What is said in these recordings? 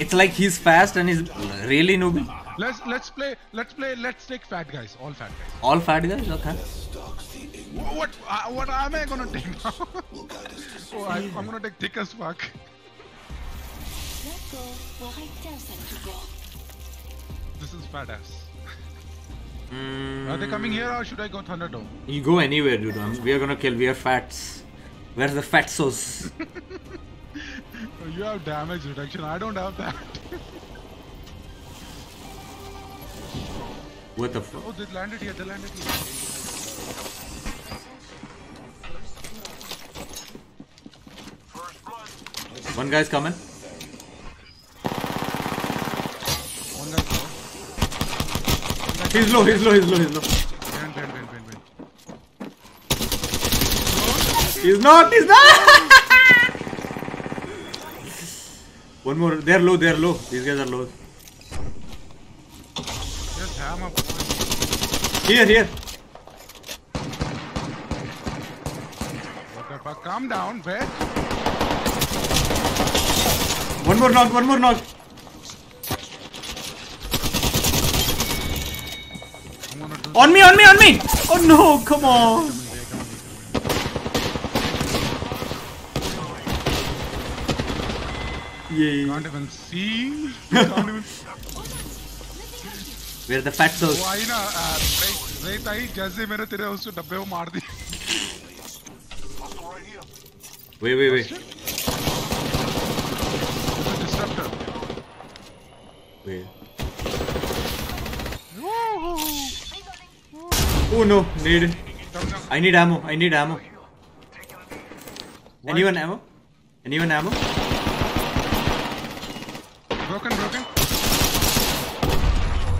It's like he's fast and he's really noob. Let's let's play let's play let's take fat guys, all fat guys. All fat guys? Okay. What uh, what am I gonna take now? oh, I, I'm gonna take thick as fuck. Let go or I tell them to go. This is fat ass. Mm, Are they coming here or should I go Thunderdome? You go anywhere, dude. We are gonna kill. We are fats. Where's the fatsos? You have damage reduction. I don't have that. what the fuck? Oh, they landed here. They landed here. One guy's coming. One guy. go. He's low. He's low. He's low. He's low. Behind, behind, behind, behind, behind. He's not. He's not. One more. They're low. They're low. These guys are low. Just hammer. Here. Here. What the fuck? Calm down, bitch. One more knock. One more knock. I'm gonna do On me. On me. On me. Oh no! Come on. Yay. Can't even see. Can't even. Where the fatsos? वो आई ना आ, रेत रेत आई जैसे मैंने तेरे उसको डब्बे में मार दी Wait. Wait. Wait. Disturber Wait. Oh no! Need. I need ammo. I need ammo. Anyone ammo? Anyone ammo? Broken broken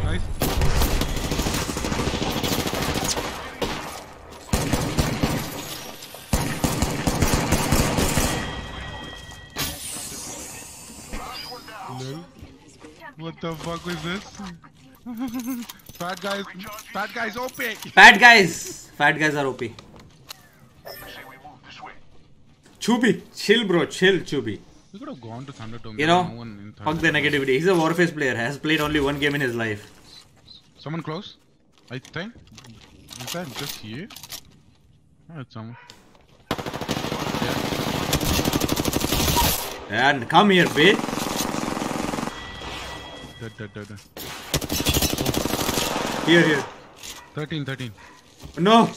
nice Lol. What the fuck was this? fat guys, fat guys, OP. Fat guys. Fat guys are OP. Chubby, chill, bro. Chill, Chubby. We could have gone to Thunderdome. You know, no fuck the negativity. He's a Warface player. Has played only one game in his life. Someone close? I think. Is that just you? Oh, it's someone. And come here, bitch. Dead, dead, dead, dead. Oh. Here, here. 13, 13. No.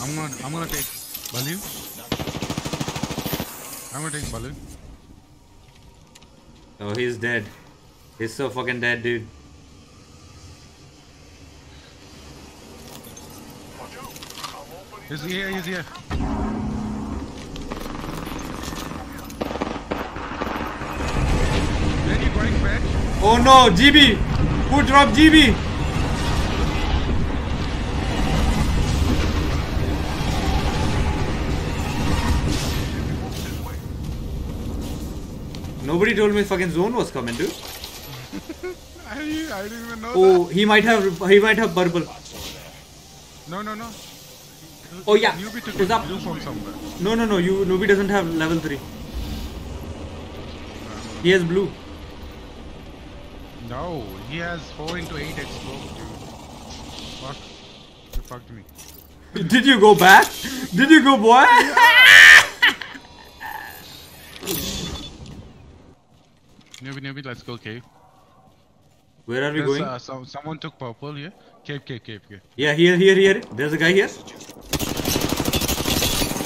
I'm gonna, I'm gonna take Balu. I'm gonna take Balu. Oh, he's dead. He's so fucking dead, dude. He's here, he's here. Where you going, Fred? Oh no, GB. Who dropped GB? Nobody told me fucking zone was coming, dude. I, I didn't even know Oh, he might have he might have purple. that. No, no, no. Oh yeah, Newbie took it's up. blue from somewhere. No, no, no. You Newbie doesn't have level three. He has blue. No, he has 4 into 8 explode, dude. Fuck. You fucked me. Did you go back? Did you go, boy? Newbie, newbie, let's go cave. Where are we going? Uh, some, someone took purple here. Cave, cave, cave, cave. Yeah, here, here, here. There's a guy here.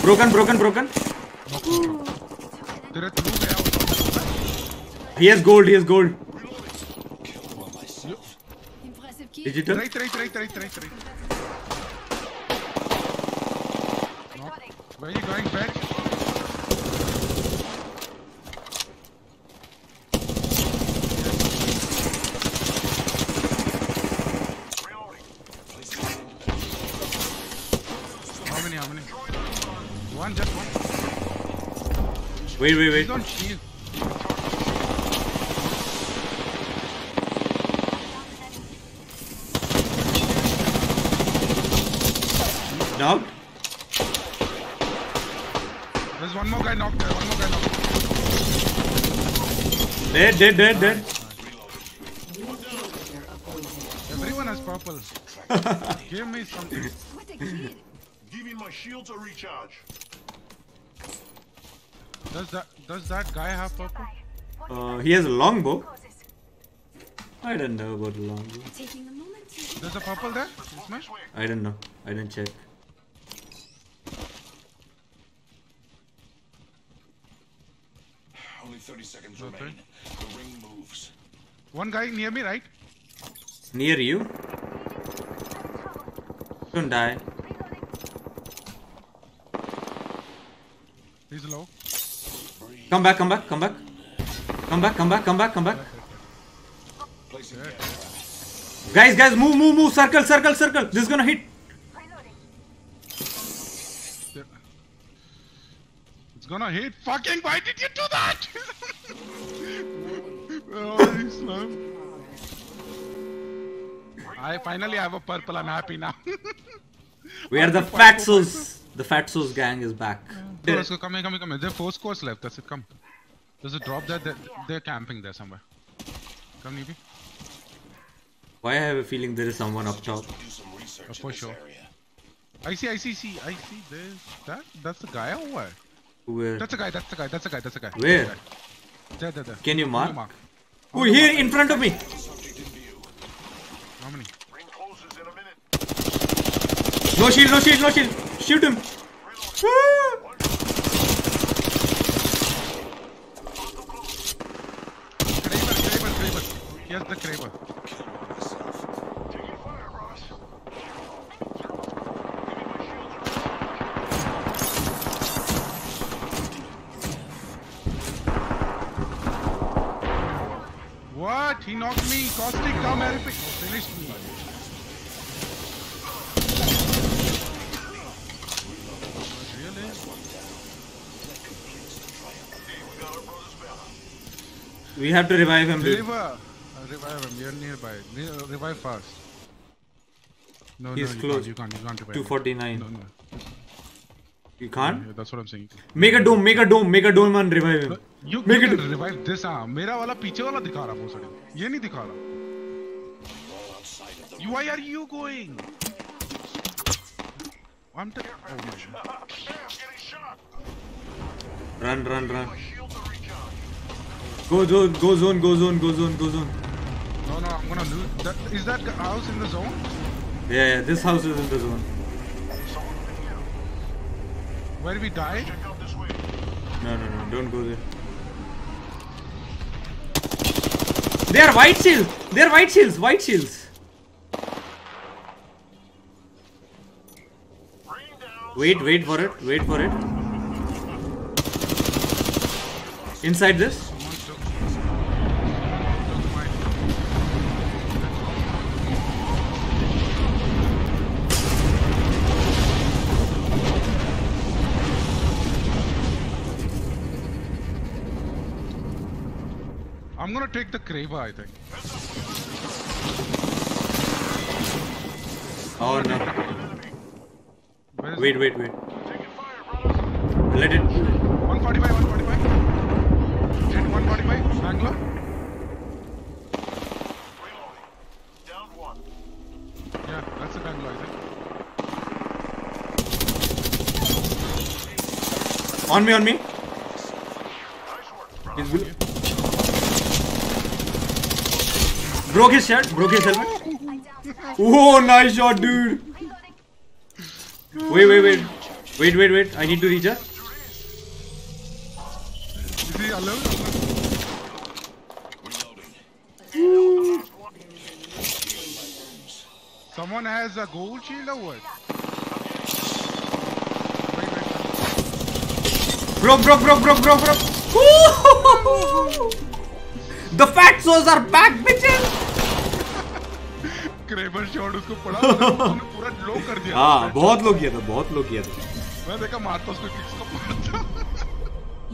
Broken, broken, broken. He has gold, he has gold. Digital. Right, right, right, right, right, right. Where are you going, back? One, just one. Wait, wait, wait. He's on shield. Now. There's one more guy knocked there, one more guy knocked. Dead, dead, dead, dead. Everyone has purple. Give me something. What a kid. Giving my shields a recharge. Does that does that guy have purple? Uh, he has a longbow. I don't know about a longbow. Taking a moment to There's a purple there? Ismail? I don't know. I didn't check. Only 30 seconds Okay. remain. The ring moves. One guy near me, right? Near you. Don't die. He's low. Come back, come back, come back. Come back, come back, come back, come back. Placing Yeah. camera. Guys, guys, move, move, move. Circle, circle, circle. This is gonna hit. It's gonna hit. Fucking why did you do that? oh, Islam. I finally have a purple. I'm happy now. We are the Fatsos. The Fatsos gang is back. So let's go. Come here, come here, come here. There are four scores left. That's it. Come. There's a drop there. They're, they're camping there somewhere. Come, Newbie. Why I have a feeling there is someone up top. Do some research Oh, for sure. area. I see, I see, see, I see. There's that. That's the guy or what? Where? That's a guy. That's the guy. That's the guy. That's the guy. Where? That's guy. There, there, there. Can you On mark? the mark. Oh, here in front of me. Subject in view. How many? Ring closes in a minute. No shield, no shield, no shield. Shoot him. Ah! Kraber, Kraber, Kraber. He has the Kraber. Kill one myself. Taking What? He knocked me. Caustic, come help me. Finished me. Really? We have to revive him, dude Revive. Uh, revive him. You're nearby. Ne- uh, revive fast. No, He's no, close. You can't. You can't. You can't revive. 249. No, no. You can't? Yeah, that's what I'm saying. Make a dome, make a dome, make a dome and revive him. You, Make you it- can revive this हाँ मेरा वाला पीछे वाला दिखा रहा भोसड़ी ये नहीं दिखा रहा All outside of the you why are you going I'm t- oh my god Bam, getting shot. Run, run, run. Shields a recharge. Go zone, go zone, go zone, go zone, go zone. no no I'm gonna lose that, is that house in the zone Yeah, yeah, this house is in the zone. where we died Check out this way. No, no, no, don't go there. They are white shields! They are white shields, white shields. Wait, wait for it, wait for it. Inside this? I'm gonna take the Kraber I think Oh no. Wait, wait, wait. Fire. Let it. 145, 145. Hit 145, Bangalore. Down one. Yeah, that's a Bangalore, I think. On me, on me. Nice work. He's good. Broke his shirt, broke his helmet. Oh, nice shot, dude. Wait, wait, wait. Wait, wait, wait. I need to recharge. Is he alone? Someone has a gold shield or what? Wait, wait, Broke, broke, broke, broke, broke, broke. Woo! The fat souls are back, bitches. Kraber shot उसको पड़ा उसने पूरा लो कर दिया हाँ बहुत लोग किया था बहुत लोग किया था मैं देखा मारता उसको किक्स को मारता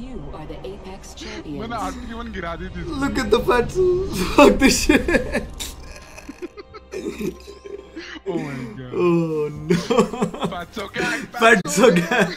You are the Apex champions. मैंने आरपी वन गिरा दी थी Look at the fat souls. Fuck this shit. Oh my god Oh no. Fatso gang Fatso gang.